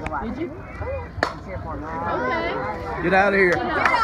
Did you? Okay. Get out of here.